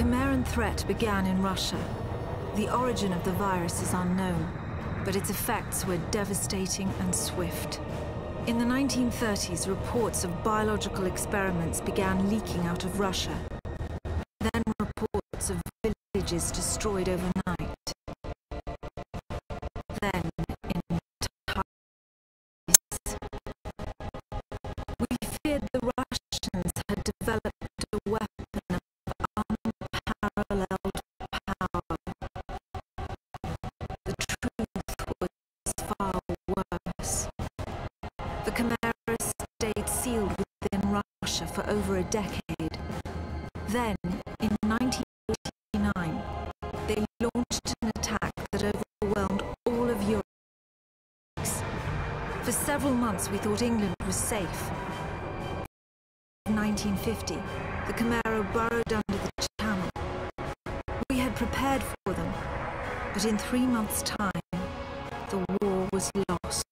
Chimeran threat began in Russia. The origin of the virus is unknown, but its effects were devastating and swift. In the 1930s, reports of biological experiments began leaking out of Russia. Then reports of villages destroyed overnight. Then, in we feared the Russians had developed a decade. Then, in 1989, they launched an attack that overwhelmed all of Europe. For several months, we thought England was safe. In 1950, the Chimera burrowed under the channel. We had prepared for them, but in three months' time, the war was lost.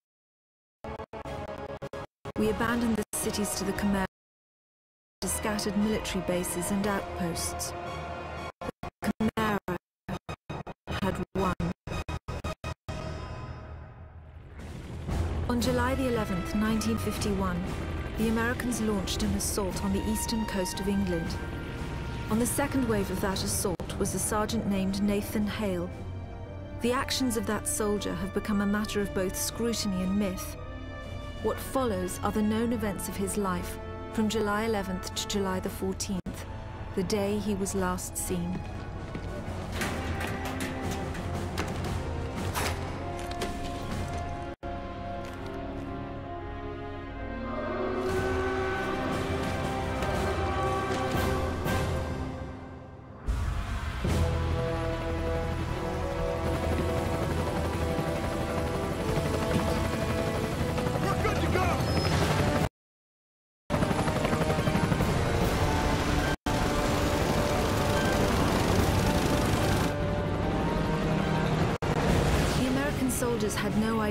We abandoned the cities to the to scattered military bases and outposts. Chimera had won. On July the 11th, 1951, the Americans launched an assault on the eastern coast of England. On the second wave of that assault was a sergeant named Nathan Hale. The actions of that soldier have become a matter of both scrutiny and myth. What follows are the known events of his life from July 11th to July the 14th, the day he was last seen.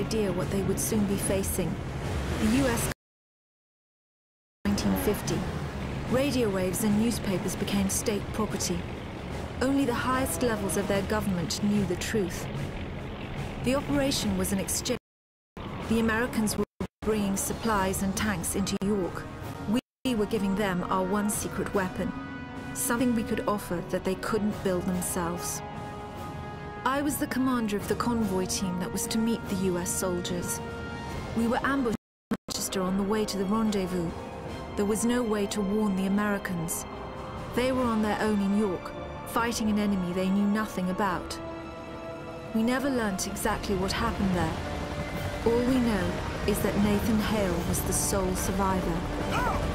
Idea what they would soon be facing. The US 1950. Radio waves and newspapers became state property. Only the highest levels of their government knew the truth. The operation was an exchange. The Americans were bringing supplies and tanks into York. We were giving them our one secret weapon, something we could offer that they couldn't build themselves. I was the commander of the convoy team that was to meet the US soldiers. We were ambushed in Manchester on the way to the rendezvous. There was no way to warn the Americans. They were on their own in York, fighting an enemy they knew nothing about. We never learnt exactly what happened there. All we know is that Nathan Hale was the sole survivor. No!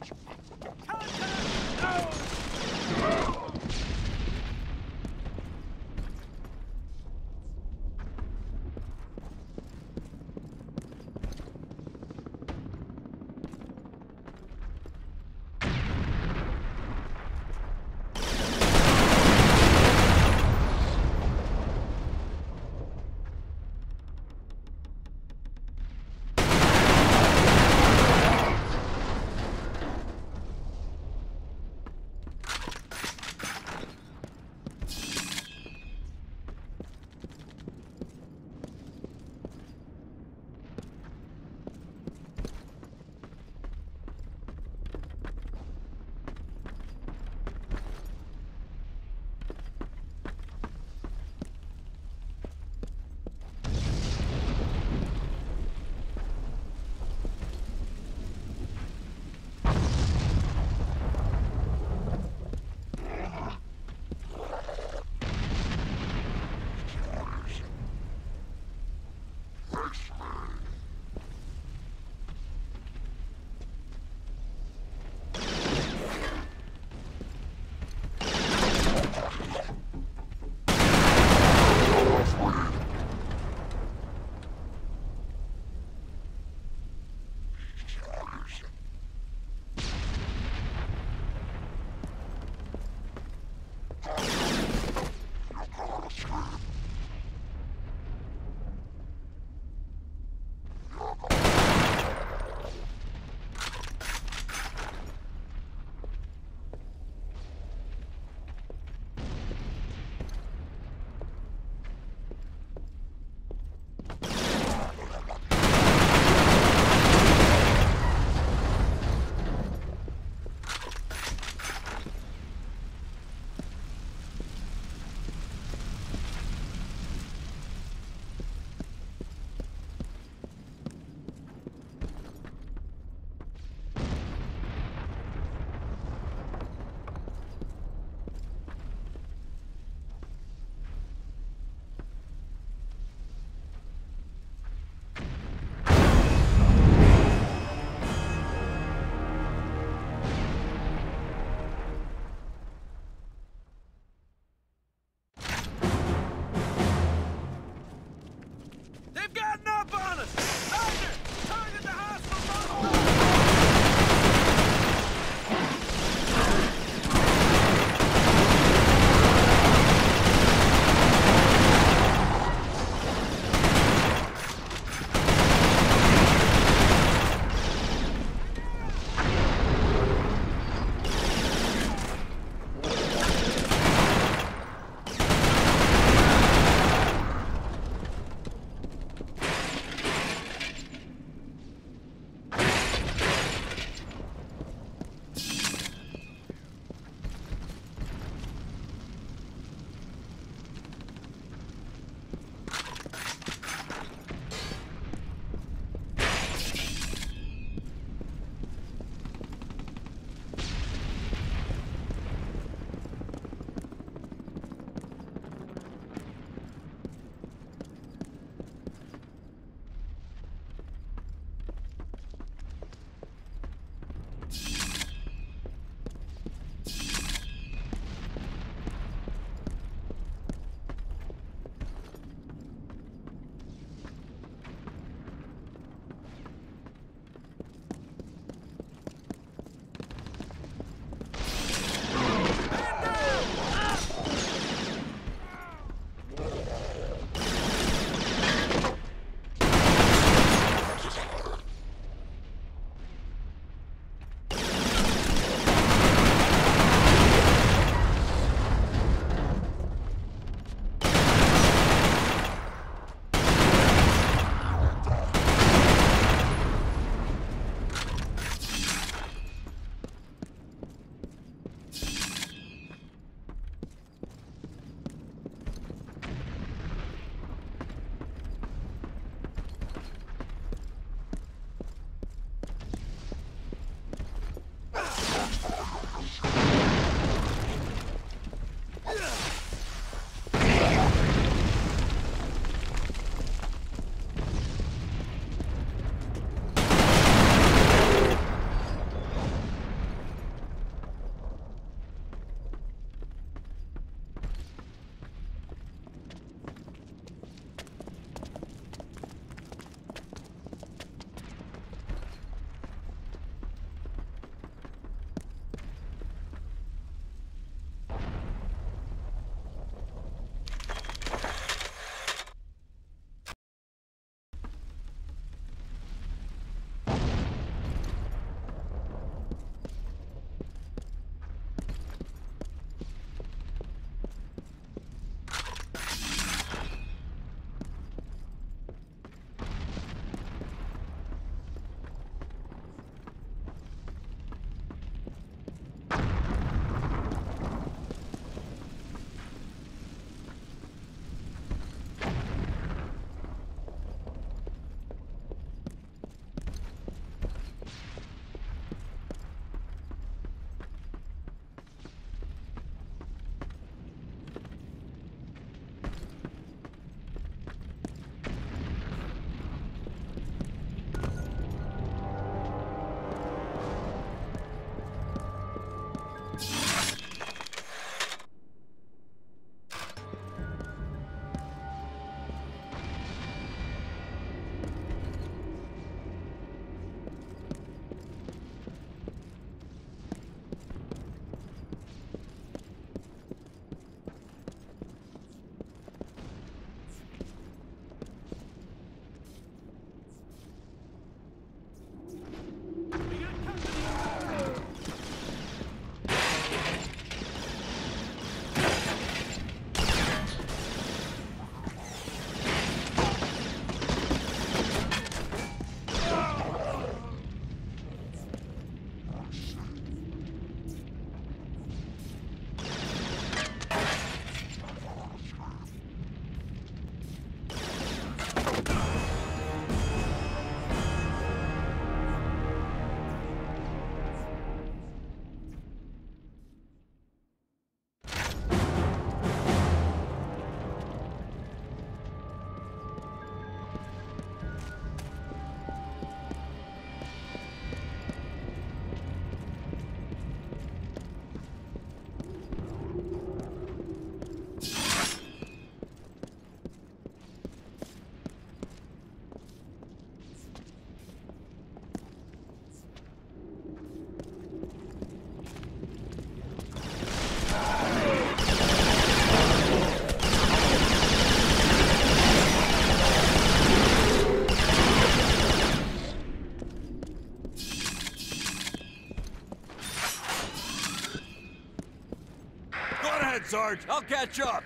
Watch, watch. Sarge. I'll catch up.